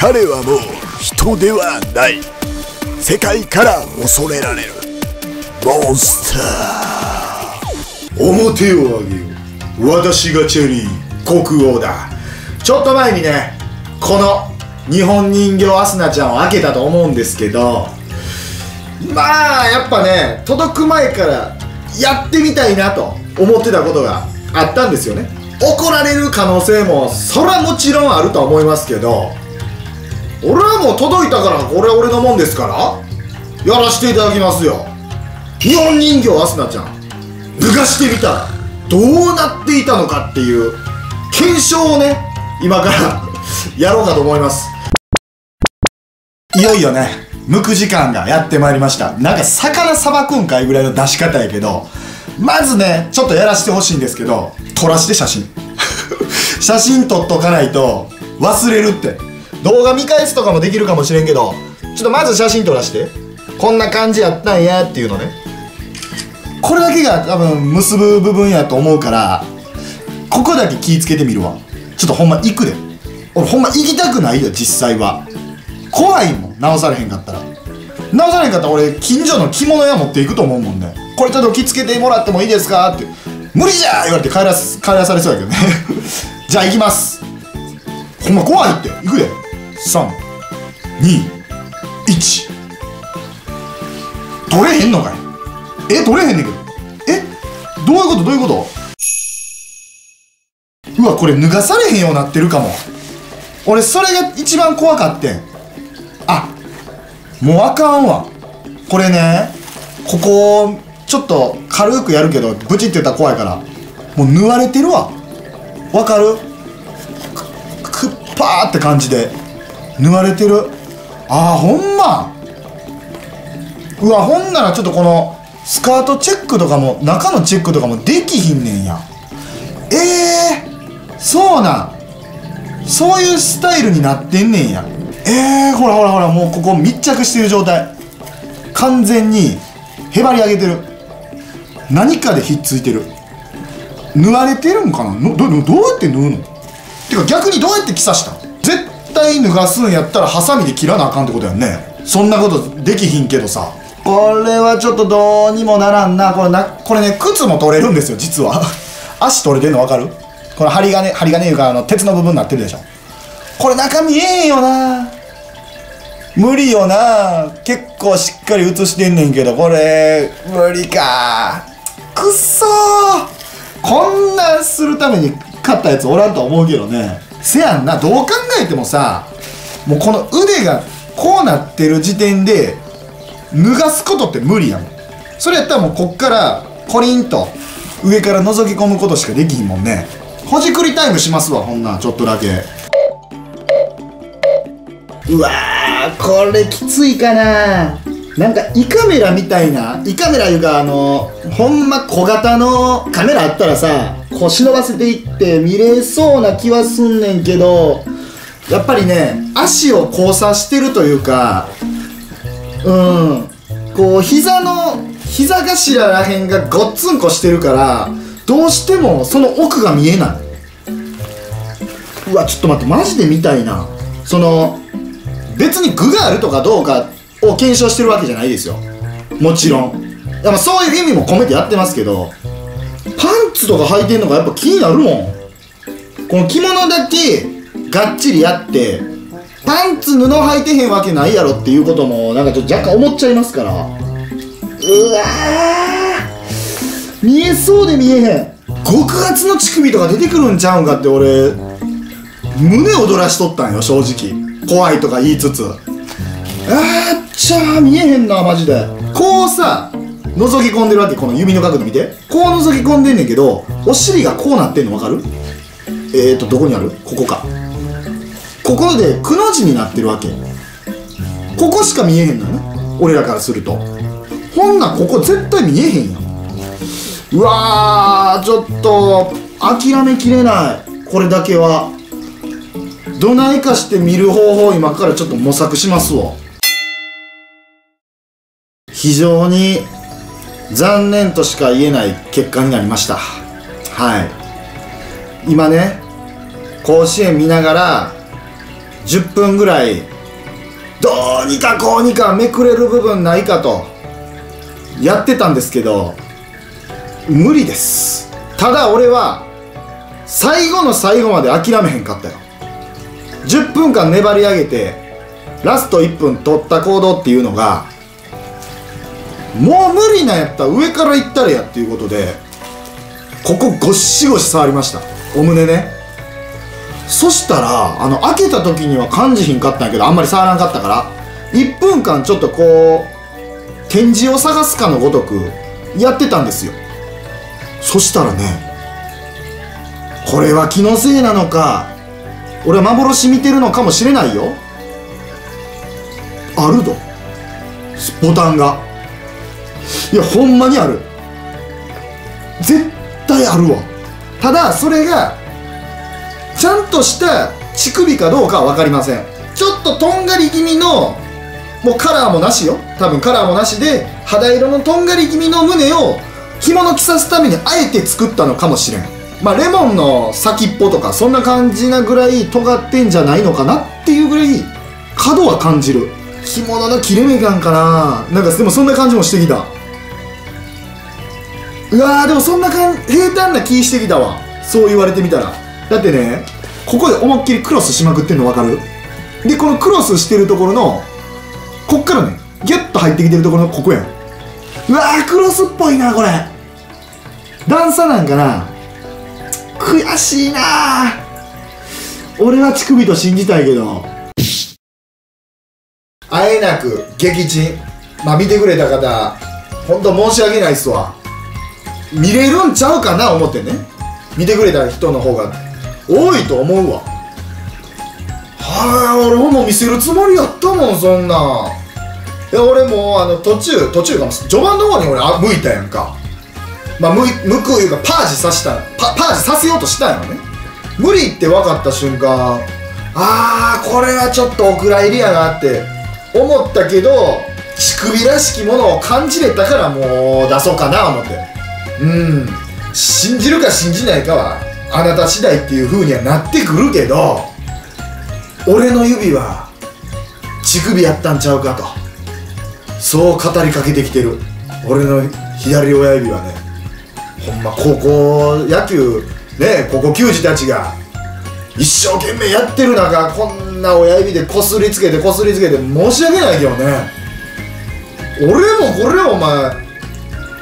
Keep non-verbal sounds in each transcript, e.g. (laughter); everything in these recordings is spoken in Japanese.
彼はもう人ではない。世界から恐れられる。モンスター。表を上げよう。私がチェリー国王だ。ちょっと前にねこの日本人形アスナちゃんを開けたと思うんですけどまあやっぱね届く前からやってみたいなと思ってたことがあったんですよね。怒られる可能性もそらもちろんあると思いますけど俺はもう届いたからこれは俺のもんですから。やらせていただきますよ。日本人形アスナちゃん。脱がしてみたらどうなっていたのかっていう検証をね今から (laughs) やろうかと思います。いよいよね剥く時間がやってまいりました。なんか魚さばくんかいぐらいの出し方やけどまずねちょっとやらせてほしいんですけど撮らして写真。(laughs) 写真撮っとかないと忘れるって。動画見返すとかもできるかもしれんけどちょっとまず写真撮らして。こんな感じやったんやっていうのね。これだけが多分結ぶ部分やと思うからここだけ気ぃつけてみるわ。ちょっとほんま行くで。俺ほんま行きたくないよ実際は。怖いもん直されへんかったら。直されへんかったら俺近所の着物屋持っていくと思うもんね。これちょっと着付けてもらってもいいですかって。無理じゃ言われて帰らす帰らされそうやけどね。(laughs) じゃあ行きます。ほんま怖いって。行くで。321取れへんのかい？え取れへんねんけど。え？どういうこと？どういうこと？うわこれ脱がされへんようになってるかも。俺それが一番怖かってん。あもうあかんわ。これねここちょっと軽くやるけどブチって言ったら怖いから。もう縫われてるわ。わかる？くっぱーって感じで。縫われてる。あーほんま。うわほんならちょっとこのスカートチェックとかも中のチェックとかもできひんねんや。えー、そうなん。そういうスタイルになってんねんや。えー、ほらほらほらもうここ密着してる状態。完全にへばり上げてる。何かでひっついてる。縫われてるんかな？どどうやって縫うの？てか逆にどうやって着さしたん？対脱がすんやったらハサミで切らなあかんってことやんね。そんなことできひんけどさ。これはちょっとどうにもならんな。これなこれね靴も取れるんですよ実は。(laughs) 足取れてんの分かる？この針金針金いうかあの鉄の部分になってるでしょ。これ中見えんよな。無理よな。結構しっかり写してんねんけどこれ無理か。くっそー。こんなするために買ったやつおらんとは思うけどね。せやんな。どう考えてもさもうこの腕がこうなってる時点で脱がすことって無理やもん。それやったらもうこっからコリンと上から覗き込むことしかできひんもんね。ほじくりタイムしますわほんなんちょっとだけ。うわーこれきついかな。なんか胃カメラみたいな胃カメラいうかあのほんま小型のカメラあったらさこう忍ばせていって見れそうな気はすんねんけどやっぱりね足を交差してるというかうんこう膝の膝頭らへんがごっつんこしてるからどうしてもその奥が見えない。うわちょっと待ってマジで見たいな。その別に具があるとかどうかを検証してるわけじゃないですよ。もちろん。いやまあそういう意味も込めてやってますけどパンツとか履いてんのがやっぱ気になるもん。この着物だけがっちりやってパンツ布履いてへんわけないやろっていうこともなんかちょっと若干思っちゃいますから。うわ見えそうで見えへん。極厚の乳首とか出てくるんちゃうんかって俺胸躍らしとったんよ正直。怖いとか言いつつ。あっちゃ見えへんなマジで。こうさ覗き込んでるわけこの指の角度見て。こう覗き込んでんねんけどお尻がこうなってんの分かる？えーとどこにある？ここか。ここでくの字になってるわけ。ここしか見えへんのよね。俺らからすると。ほんなここ絶対見えへんやん。うわーちょっと諦めきれない。これだけは。どないかして見る方法を今からちょっと模索しますわ。非常に残念としか言えない結果になりました。はい。今ね甲子園見ながら10分ぐらいどうにかこうにかめくれる部分ないかとやってたんですけど無理です。ただ俺は最後の最後まで諦めへんかったよ。10分間粘り上げてラスト1分取った行動っていうのがもう無理なんやったら上から行ったらやっていうことでここゴシゴシ触りました。お胸ね。そしたらあの開けた時には感じひんかったんやけどあんまり触らんかったから1分間ちょっとこう展示を探すかのごとくやってたんですよ。そしたらねこれは気のせいなのか俺は幻見てるのかもしれないよ。あるぞボタンが。いやほんまにある。絶対あるわ。ただそれがちゃんとした乳首かどうかは分かりません。ちょっととんがり気味のもうカラーもなしよ。多分カラーもなしで肌色のとんがり気味の胸を着物着さすためにあえて作ったのかもしれん。まあレモンの先っぽとかそんな感じなぐらい尖ってんじゃないのかなっていうぐらい角は感じる。着物の切れ目感かな。なんかでもそんな感じもしてきた。うわーでもそんな感じ平坦な気してきたわ。そう言われてみたら。だってねここで思いっきりクロスしまくってんの分かる？でこのクロスしてるところのこっからねギュッと入ってきてるところのここやん。うわークロスっぽいなこれ。段差なんかな。悔しいな。俺は乳首と信じたいけど。あえなく撃沈。まあ見てくれた方本当申し訳ないっすわ。見れるんちゃうかな思ってね。見てくれた人の方が。多いと思うわ。はい、俺も見せるつもりやったもんそんな。いや俺もあの途中途中かも序盤の方に俺あ向いたやんか。まあ向向くいうかパージさしたパパージさせようとしたんやろね。無理って分かった瞬間あーこれはちょっとお蔵入りやなって思ったけど乳首らしきものを感じれたからもう出そうかな思って。うん。信じるか信じないかはあなた次第っていう風にはなってくるけど俺の指は乳首やったんちゃうかと。そう語りかけてきてる。俺の左親指はねほんま高校野球ね高校球児たちが一生懸命やってる中こんな親指でこすりつけてこすりつけて申し訳ないけどね。俺もこれお前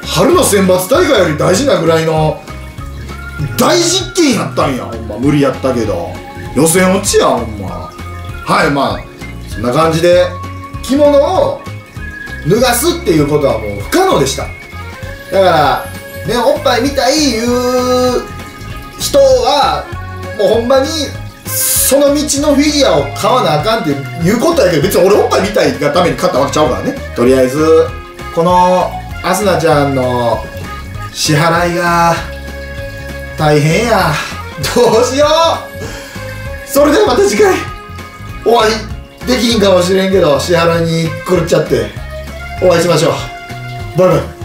春の選抜大会より大事なぐらいの大実験やったんやほんま。無理やったけど。予選落ちやほんま。はいまあそんな感じで着物を脱がすっていうことはもう不可能でした。だからねおっぱい見たいいう人はもうほんまにその道のフィギュアを買わなあかんっていうことやけど別に俺おっぱい見たいがために買ったわけちゃうからね。とりあえずこのアスナちゃんの支払いが大変や。どうしよう。それではまた次回。お会いできんかもしれんけど支払いに狂っちゃって。お会いしましょう。バイバイ。